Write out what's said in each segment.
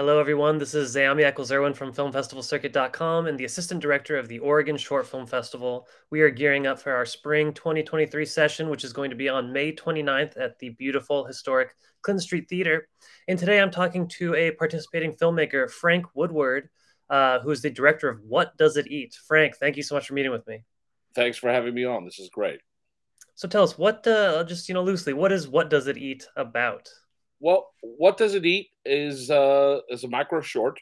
Hello, everyone. This is Zayami Eccles Irwin from FilmFestivalCircuit.com and the Assistant Director of the Oregon Short Film Festival. We are gearing up for our Spring 2023 session, which is going to be on May 29th at the beautiful, historic Clinton Street Theater. And today I'm talking to a participating filmmaker, Frank Woodward, uh, who is the director of What Does It Eat? Frank, thank you so much for meeting with me. Thanks for having me on. This is great. So tell us, what, uh, just, you know, loosely, what is What Does It Eat about? Well, what does it eat is uh, is a micro short,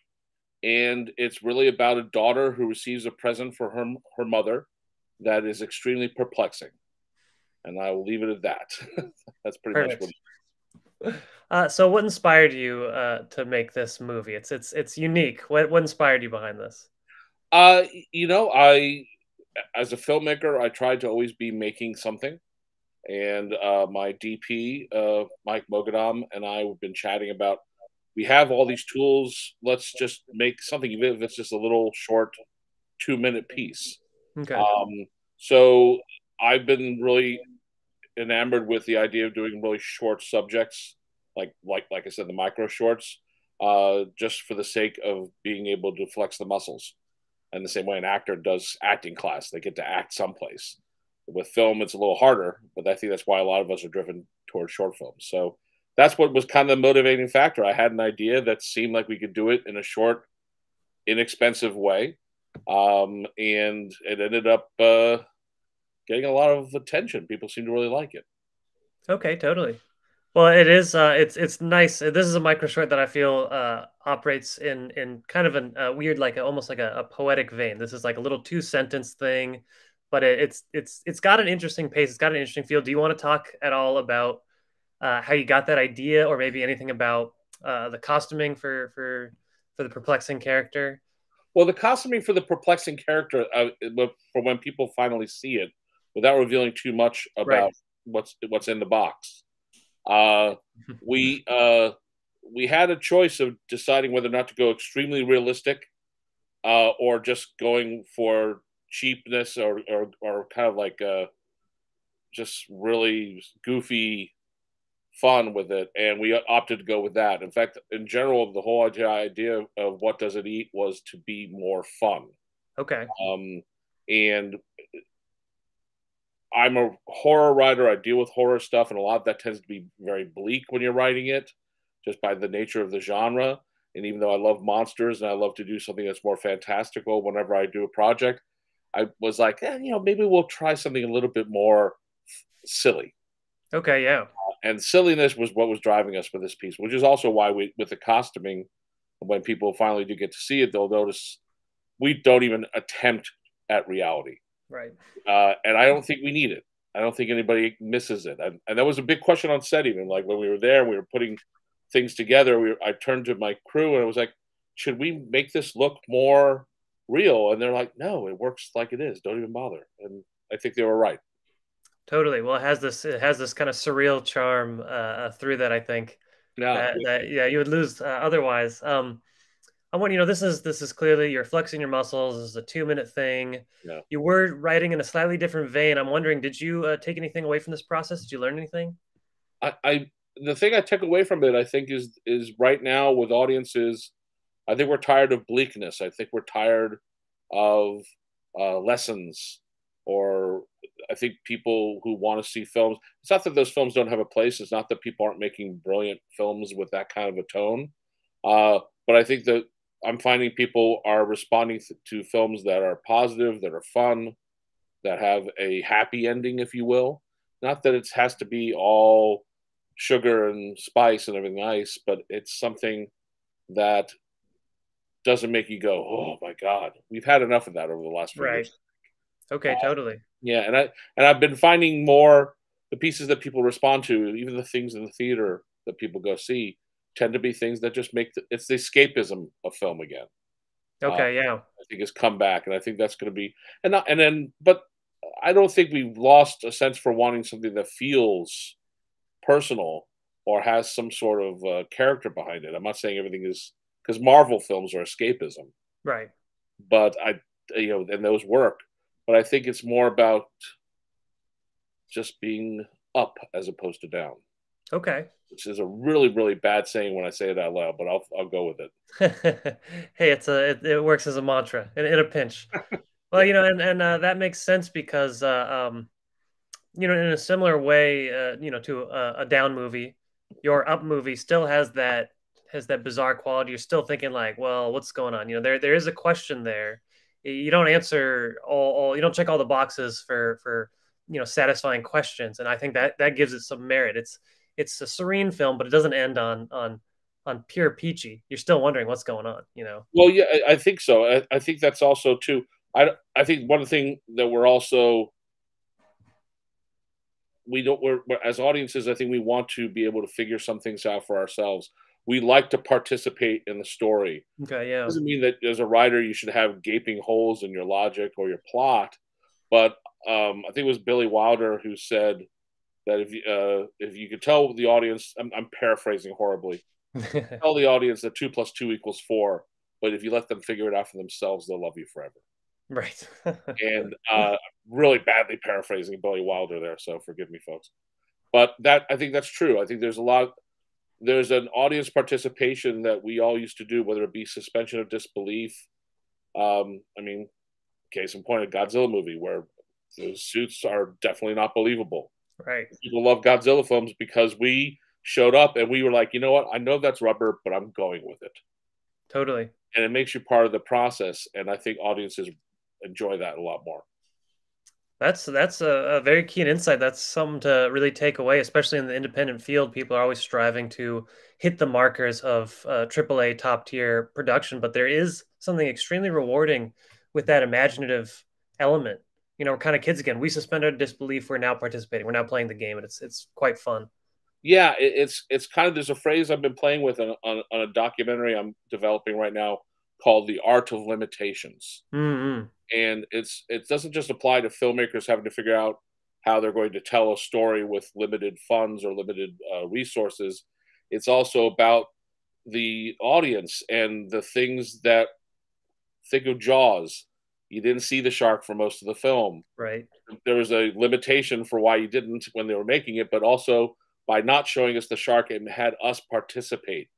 and it's really about a daughter who receives a present for her her mother that is extremely perplexing, and I will leave it at that. That's pretty Perfect. much what. Uh, so, what inspired you uh, to make this movie? It's it's it's unique. What what inspired you behind this? Uh, you know, I as a filmmaker, I tried to always be making something and uh, my DP, uh, Mike Mogadam, and I have been chatting about we have all these tools. Let's just make something, even if it's just a little short two minute piece. Okay. Um, so I've been really enamored with the idea of doing really short subjects, like like like I said, the micro shorts, uh, just for the sake of being able to flex the muscles. And the same way an actor does acting class, they get to act someplace with film it's a little harder but i think that's why a lot of us are driven towards short films. So that's what was kind of the motivating factor. I had an idea that seemed like we could do it in a short inexpensive way um, and it ended up uh, getting a lot of attention. People seem to really like it. Okay totally. Well it is uh, it's it's nice. This is a micro short that i feel uh, operates in in kind of a weird like a, almost like a, a poetic vein. This is like a little two sentence thing but it, it's it's it's got an interesting pace. It's got an interesting feel. Do you want to talk at all about uh, how you got that idea, or maybe anything about uh, the costuming for for for the perplexing character? Well, the costuming for the perplexing character, uh, for when people finally see it, without revealing too much about right. what's what's in the box, uh, we uh, we had a choice of deciding whether or not to go extremely realistic, uh, or just going for cheapness or, or, or kind of like uh, just really goofy fun with it. And we opted to go with that. In fact, in general, the whole idea of what does it eat was to be more fun. Okay. Um, and I'm a horror writer. I deal with horror stuff, and a lot of that tends to be very bleak when you're writing it, just by the nature of the genre. And even though I love monsters and I love to do something that's more fantastical whenever I do a project, I was like, eh, you know, maybe we'll try something a little bit more silly. Okay, yeah. And silliness was what was driving us for this piece, which is also why we, with the costuming, when people finally do get to see it, they'll notice we don't even attempt at reality. Right. Uh, and I don't think we need it. I don't think anybody misses it. And, and that was a big question on set, even like when we were there, we were putting things together. We I turned to my crew and I was like, should we make this look more real and they're like no it works like it is. Don't even bother. And i think they were right. Totally. Well it has this it has this kind of surreal charm uh, uh through that i think. Yeah. That, that, yeah you would lose uh, otherwise. Um i want you know this is this is clearly you're flexing your muscles. This is a two minute thing. Yeah. you were writing in a slightly different vein. I'm wondering did you uh, take anything away from this process? Did you learn anything? I, I the thing i took away from it i think is is right now with audiences I think we're tired of bleakness. I think we're tired of uh, lessons, or I think people who want to see films. It's not that those films don't have a place. It's not that people aren't making brilliant films with that kind of a tone. Uh, but I think that I'm finding people are responding to films that are positive, that are fun, that have a happy ending, if you will. Not that it has to be all sugar and spice and everything nice, but it's something that doesn't make you go, "Oh my god, we've had enough of that over the last few years. right. years." Okay, uh, totally. Yeah, and I and I've been finding more the pieces that people respond to, even the things in the theater that people go see, tend to be things that just make the, it's the escapism of film again. Okay, uh, yeah. I think it's come back, and I think that's going to be and not, and then, but I don't think we've lost a sense for wanting something that feels personal or has some sort of uh, character behind it. I'm not saying everything is because Marvel films are escapism, right? But I, you know, and those work. But I think it's more about just being up as opposed to down. Okay. Which is a really, really bad saying when I say it out loud, but I'll I'll go with it. hey, it's a it, it, works as a mantra in, in a pinch. well, you know, and and uh, that makes sense because uh, um, you know, in a similar way, uh, you know, to a, a down movie, your up movie still has that has that bizarre quality. You're still thinking like, well, what's going on? You know, there there is a question there. You don't answer all, all you don't check all the boxes for for you know satisfying questions, and I think that that gives it some merit. It's it's a serene film, but it doesn't end on on on pure peachy. You're still wondering what's going on. You know. Well, yeah, I, I think so. I, I think that's also too. I I think one thing that we're also we don't we're, we're, as audiences i think we want to be able to figure some things out for ourselves we like to participate in the story okay yeah It doesn't mean that as a writer you should have gaping holes in your logic or your plot but um, i think it was billy wilder who said that if you uh, if you could tell the audience i'm, I'm paraphrasing horribly tell the audience that two plus two equals four but if you let them figure it out for themselves they'll love you forever Right. and uh, really badly paraphrasing Billy Wilder there, so forgive me, folks. But that I think that's true. I think there's a lot. There's an audience participation that we all used to do, whether it be suspension of disbelief. Um, I mean, case in point, a Godzilla movie where the suits are definitely not believable. Right. People love Godzilla films because we showed up and we were like, you know what? I know that's rubber, but I'm going with it. Totally. And it makes you part of the process. And I think audiences enjoy that a lot more. That's that's a, a, very keen insight. That's something to really take away, especially in the independent field. People are always striving to hit the markers of uh, AAA top tier production, but there is something extremely rewarding with that imaginative element. You know, we're kind of kids again. We suspend our disbelief. We're now participating. We're now playing the game, and it's it's quite fun. Yeah, it's it's kind of there's a phrase I've been playing with on, on, on a documentary I'm developing right now called the art of limitations. Mm-hmm and it's it doesn't just apply to filmmakers having to figure out how they're going to tell a story with limited funds or limited uh, resources. It's also about the audience and the things that think of Jaws. You didn't see the shark for most of the film. Right. There was a limitation for why you didn't when they were making it, but also by not showing us the shark, and had us participate.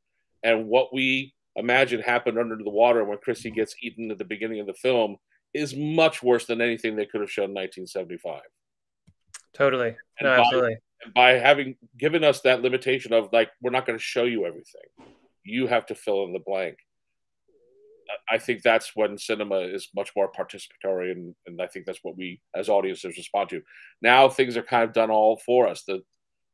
And what we imagine happened under the water when Christy gets eaten at the beginning of the film is much worse than anything they could have shown in 1975. Totally. No, by, absolutely. By having given us that limitation of like, we're not going to show you everything, you have to fill in the blank. I think that's when cinema is much more participatory, and, and I think that's what we as audiences respond to. Now things are kind of done all for us. The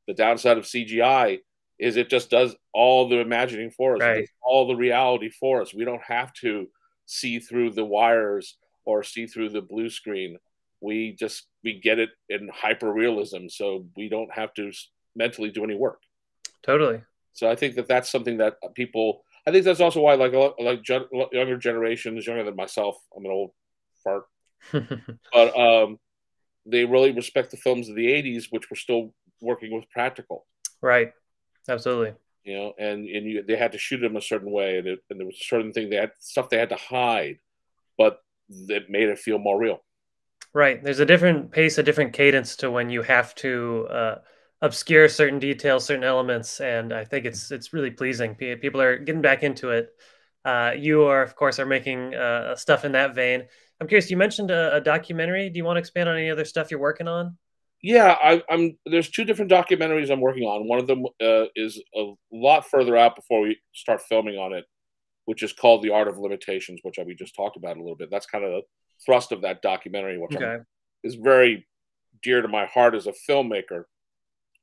the downside of CGI is it just does all the imagining for us, right. all the reality for us. We don't have to see through the wires or see through the blue screen. We just we get it in hyper realism, so we don't have to mentally do any work. Totally. So I think that that's something that people. I think that's also why like like younger generations, younger than myself. I'm an old fart, but um, they really respect the films of the '80s, which were still working with practical. Right. Absolutely. You know, and and you, they had to shoot them a certain way, and, it, and there was a certain thing they had stuff they had to hide, but that made it feel more real. Right. There's a different pace, a different cadence to when you have to uh, obscure certain details, certain elements, and I think it's it's really pleasing. People are getting back into it. Uh, you are, of course, are making uh, stuff in that vein. I'm curious. You mentioned a, a, documentary. Do you want to expand on any other stuff you're working on? Yeah, I, am There's two different documentaries I'm working on. One of them uh, is a lot further out before we start filming on it which is called The Art of Limitations, which we just talked about a little bit. That's kind of the thrust of that documentary, which okay. is very dear to my heart as a filmmaker,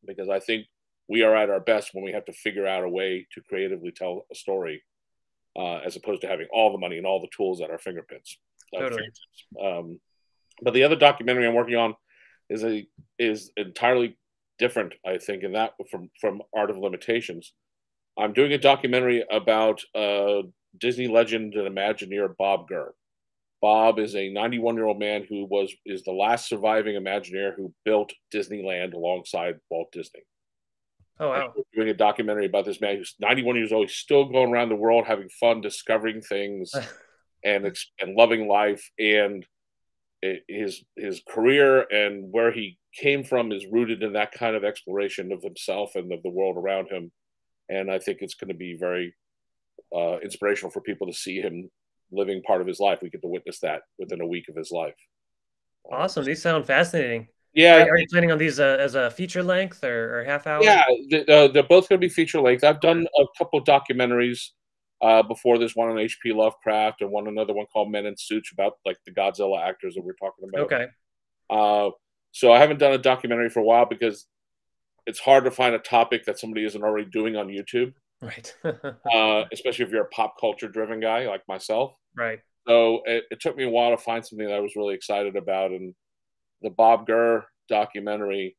because I think we are at our best when we have to figure out a way to creatively tell a story, uh, as opposed to having all the money and all the tools at our fingertips. Totally. Um, but the other documentary I'm working on is a is entirely different, I think, in that from from Art of Limitations. I'm doing a documentary about uh, Disney legend and Imagineer Bob Gurr. Bob is a 91 year old man who was is the last surviving Imagineer who built Disneyland alongside Walt Disney. Oh wow! I'm doing a documentary about this man who's 91 years old. He's still going around the world having fun, discovering things, and and loving life. And his his career and where he came from is rooted in that kind of exploration of himself and of the world around him, and I think it's going to be very uh, inspirational for people to see him living part of his life. We get to witness that within a week of his life. Awesome. These sound fascinating. Yeah. Are, you planning on these uh, as a feature length or, or half hour? Yeah, uh, they're both going to be feature length. I've done a couple documentaries uh, before there's one on H.P. Lovecraft and one another one called Men in Suits about like the Godzilla actors that we're talking about. Okay. Uh, so I haven't done a documentary for a while because it's hard to find a topic that somebody isn't already doing on YouTube. Right. uh, especially if you're a pop culture driven guy like myself. Right. So it, it, took me a while to find something that I was really excited about. And the Bob Gurr documentary,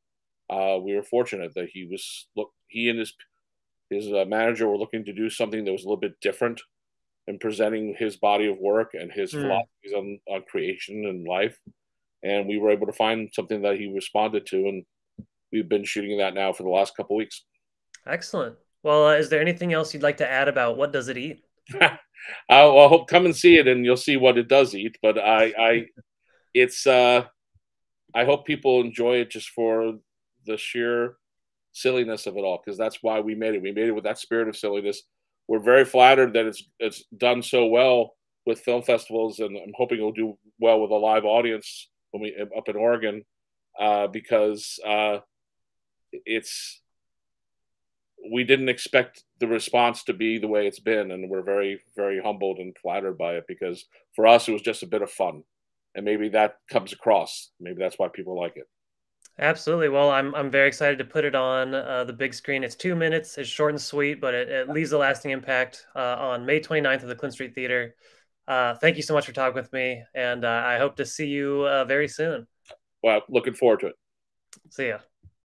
uh, we were fortunate that he was look he and his his uh, manager were looking to do something that was a little bit different in presenting his body of work and his mm. philosophies on, on creation and life. And we were able to find something that he responded to, and we've been shooting that now for the last couple weeks. Excellent. Well, uh, is there anything else you'd like to add about what does it eat? uh, well, hope come and see it, and you'll see what it does eat. But I, I, it's, uh, I hope people enjoy it just for the sheer silliness of it all, because that's why we made it. We made it with that spirit of silliness. We're very flattered that it's it's done so well with film festivals, and I'm hoping it'll do well with a live audience when we up in Oregon, uh, because uh, it's we didn't expect the response to be the way it's been, and we're very, very humbled and flattered by it because for us it was just a bit of fun, and maybe that comes across. Maybe that's why people like it. Absolutely. Well, I'm I'm very excited to put it on uh, the big screen. It's two minutes. It's short and sweet, but it, it leaves a lasting impact uh, on May 29th at the Clint Street Theater. Uh, thank you so much for talking with me, and uh, I hope to see you uh, very soon. Well, looking forward to it. See ya.